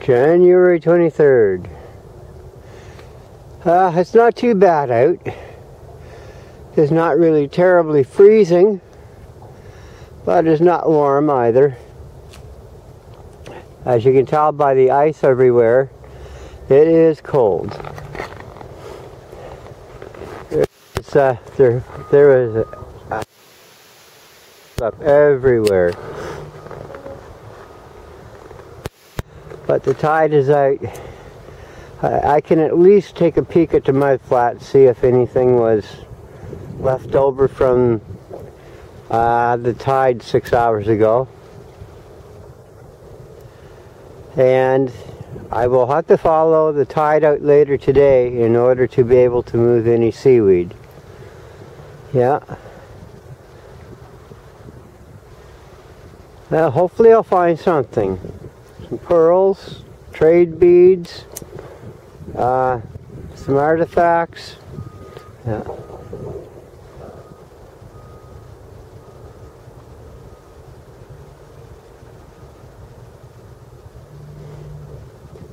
January 23rd. Uh, it's not too bad out. It's not really terribly freezing, but it's not warm either. As you can tell by the ice everywhere, it is cold. It's, uh, there, there is a, up everywhere. But the tide is out. I can at least take a peek at the mud flat, see if anything was left over from uh, the tide six hours ago. And I will have to follow the tide out later today in order to be able to move any seaweed. Yeah. Well, hopefully I'll find something some pearls, trade beads, uh, some artifacts. Yeah.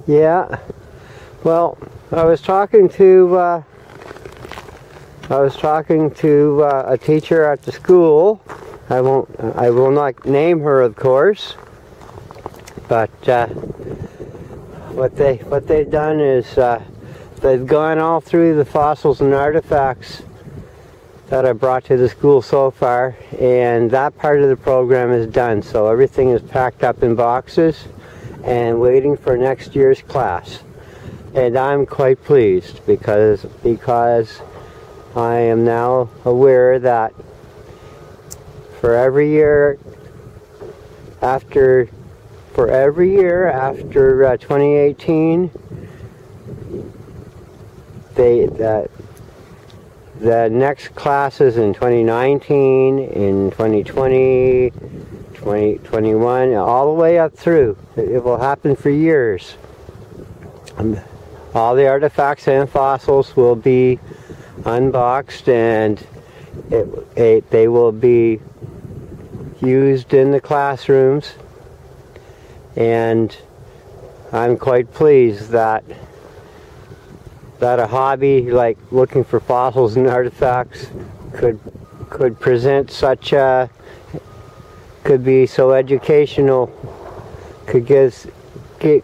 Yeah. Well, I was talking to uh, I was talking to uh, a teacher at the school. I won't. I will not name her, of course. But uh, what they what they've done is uh, they've gone all through the fossils and artifacts that I brought to the school so far, and that part of the program is done. So everything is packed up in boxes and waiting for next year's class. And I'm quite pleased because because I am now aware that for every year after for every year after uh, 2018 they that the next classes in 2019 in 2020 2021 all the way up through. It will happen for years. Um, all the artifacts and fossils will be unboxed and it, it, they will be used in the classrooms and I'm quite pleased that that a hobby like looking for fossils and artifacts could could present such a could be so educational could give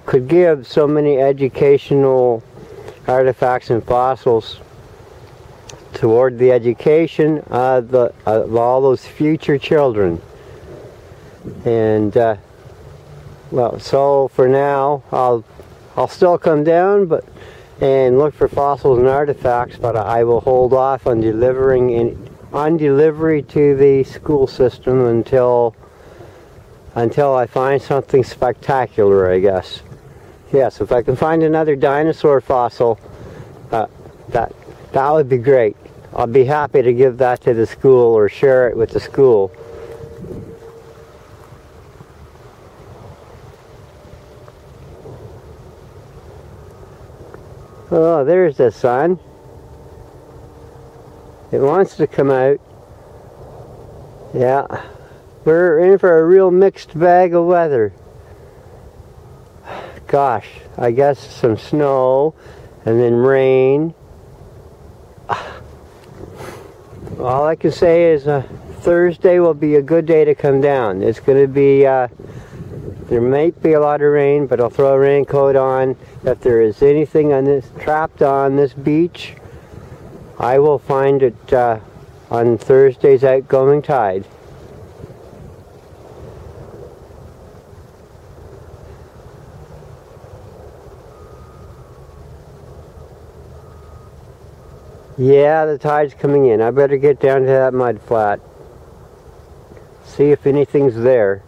could give so many educational artifacts and fossils toward the education of, the, of all those future children. And uh, well so for now I'll I'll still come down but and look for fossils and artifacts but I will hold off on delivering in, on delivery to the school system until until I find something spectacular I guess. Yes if I can find another dinosaur fossil uh, that that would be great. I'll be happy to give that to the school or share it with the school Oh, there's the sun. It wants to come out. Yeah. We're in for a real mixed bag of weather. Gosh, I guess some snow and then rain. All I can say is uh, Thursday will be a good day to come down. It's going to be uh, there might be a lot of rain, but I'll throw a raincoat on. If there is anything on this trapped on this beach, I will find it uh, on Thursday's outgoing tide. Yeah, the tide's coming in. I better get down to that mud flat. See if anything's there.